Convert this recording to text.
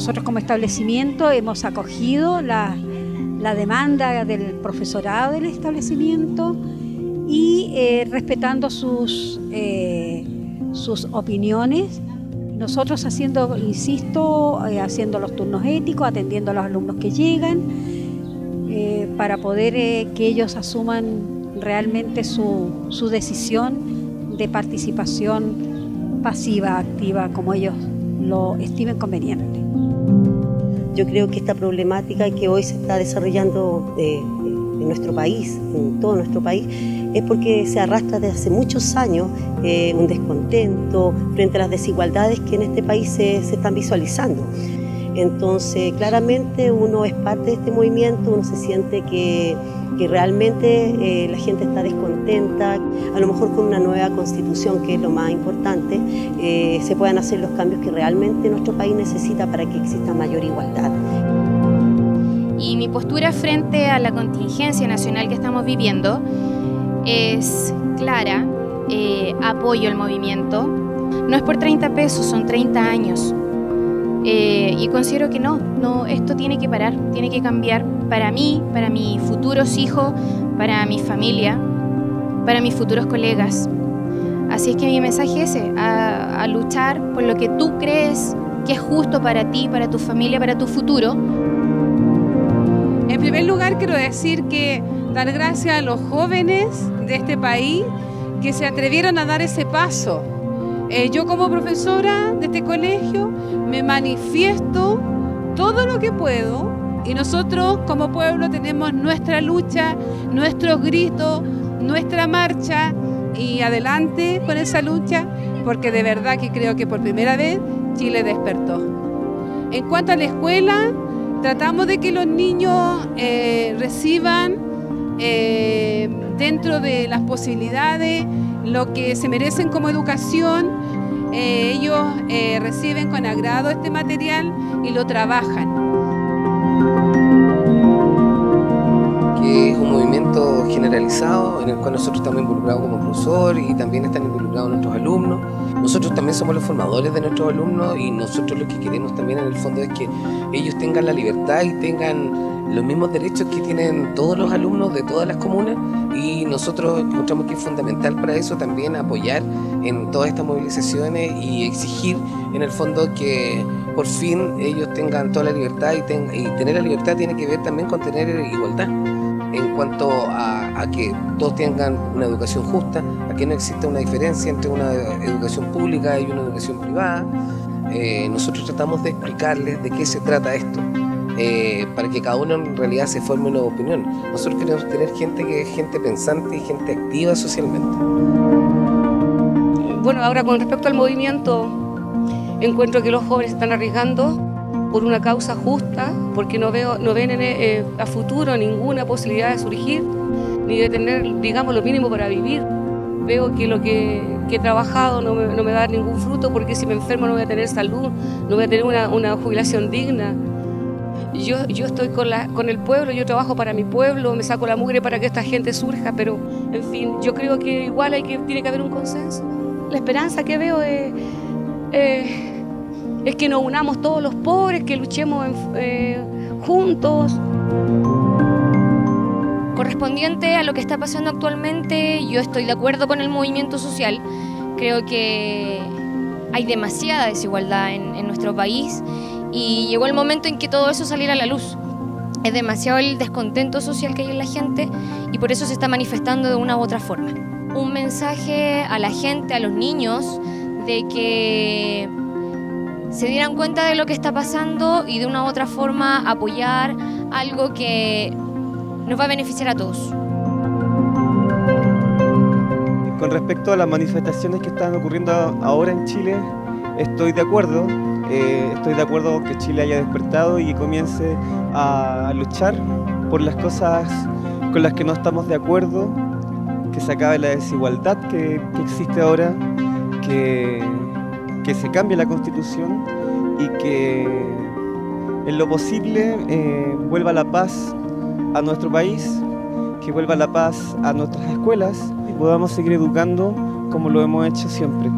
nosotros como establecimiento hemos acogido la, demanda del profesorado del establecimiento y eh, respetando sus, eh, sus opiniones, nosotros haciendo, insisto, eh, haciendo los turnos éticos, atendiendo a los alumnos que llegan, para poder que ellos asuman realmente su, su decisión de participación pasiva, activa, como ellos lo estimen conveniente. Yo creo que esta problemática que hoy se está desarrollando en nuestro país, en todo nuestro país, es porque se arrastra desde hace muchos años eh, un descontento frente a las desigualdades que en este país se están visualizando. Entonces, claramente uno es parte de este movimiento, uno se siente que realmente eh, la gente está descontenta, a lo mejor con una nueva constitución, que es lo más importante, eh, se puedan hacer los cambios que realmente nuestro país necesita para que exista mayor igualdad. Y mi postura frente a la contingencia nacional que estamos viviendo es clara, eh, apoyo el movimiento. No es por 30 pesos, son 30 años. Eh, y considero que no, no, esto tiene que parar, tiene que cambiar para mí, para mis futuros hijos, para mi familia, para mis futuros colegas. Así es que mi mensaje es ese, a, a luchar por lo que tú crees que es justo para ti, para tu familia, para tu futuro. En primer lugar, quiero decir que dar gracias a los jóvenes de este país que se atrevieron a dar ese paso eh, yo como profesora de este colegio me manifiesto todo lo que puedo y nosotros como pueblo tenemos nuestra lucha, nuestros gritos, nuestra marcha y adelante con esa lucha porque de verdad que creo que por primera vez Chile despertó. En cuanto a la escuela, tratamos de que los niños eh, reciban eh, dentro de las posibilidades lo que se merecen como educación. Eh, ellos eh, reciben con agrado este material y lo trabajan. Generalizado en el cual nosotros estamos involucrados como profesor y también están involucrados nuestros alumnos. Nosotros también somos los formadores de nuestros alumnos y nosotros lo que queremos también en el fondo es que ellos tengan la libertad y tengan los mismos derechos que tienen todos los alumnos de todas las comunas y nosotros encontramos que es fundamental para eso también apoyar en todas estas movilizaciones y exigir en el fondo que por fin ellos tengan toda la libertad y, tener la libertad tiene que ver también con tener igualdad en cuanto a, que todos tengan una educación justa, a que no exista una diferencia entre una educación pública y una educación privada. Eh, nosotros tratamos de explicarles de qué se trata esto eh, para que cada uno en realidad se forme una opinión. Nosotros queremos tener gente que es gente pensante y gente activa socialmente. Bueno, ahora con respecto al movimiento, encuentro que los jóvenes están arriesgando por una causa justa, porque no, veo, no ven eh, a futuro ninguna posibilidad de surgir, ni de tener, digamos, lo mínimo para vivir. Veo que lo que, he trabajado no me, no ningún fruto, porque si me enfermo no voy a tener salud, no voy a tener una, una jubilación digna. Yo, yo estoy con, la, con el pueblo, yo trabajo para mi pueblo, me saco la mugre para que esta gente surja, pero en fin, yo creo que igual hay que, tiene que haber un consenso. La esperanza que veo es, es que nos unamos todos los pobres, que luchemos eh, juntos. Correspondiente a lo que está pasando actualmente, yo estoy de acuerdo con el movimiento social. Creo que hay demasiada desigualdad en, en nuestro país y llegó el momento en que todo eso saliera a la luz. Es demasiado el descontento social que hay en la gente y por eso se está manifestando de una u otra forma. Un mensaje a la gente, a los niños, de que se dieran cuenta de lo que está pasando y de una u otra forma apoyar algo que nos va a beneficiar a todos. Con respecto a las manifestaciones que están ocurriendo ahora en Chile, estoy de acuerdo eh, estoy de acuerdo que Chile haya despertado y que comience a luchar por las cosas con las que no estamos de acuerdo, que se acabe la desigualdad que, existe ahora, que, que, se cambie la constitución y que en lo posible eh, vuelva la paz a nuestro país, que vuelva la paz a nuestras escuelas y podamos seguir educando como lo hemos hecho siempre.